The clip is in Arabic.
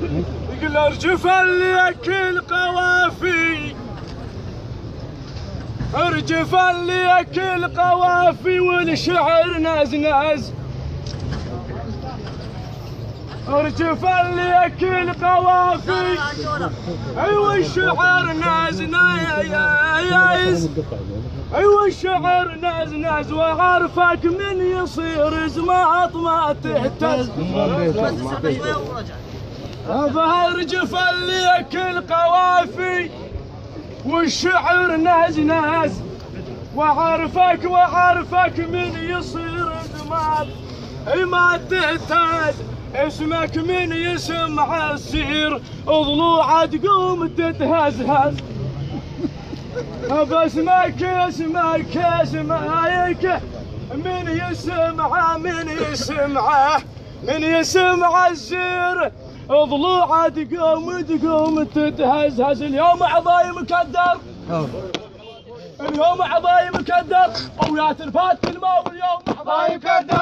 أقل ارجف اللي كل قوافي ارجف اللي كل قوافي والشعر ناز ناز ارجف اللي كل قوافي أيوه الشعر ناز أيوه الشعر ناز وعارفك من يصير زماط ما تهتز فارجف اللي كل قوافي والشعر ناز ناز وعارفك وعارفك من يصير اي ما تهتز اسمك من يسمع السير. ضلوعه تقوم تتهزهز. باسمك اسمك اسمك من يسمع من يسمعه من يسمع الزير ضلوعه تقوم تقوم تتهزهز اليوم عضاي مكدر. اليوم عضاي مكدر. ويا تلفات الماء واليوم عضاي مكدر.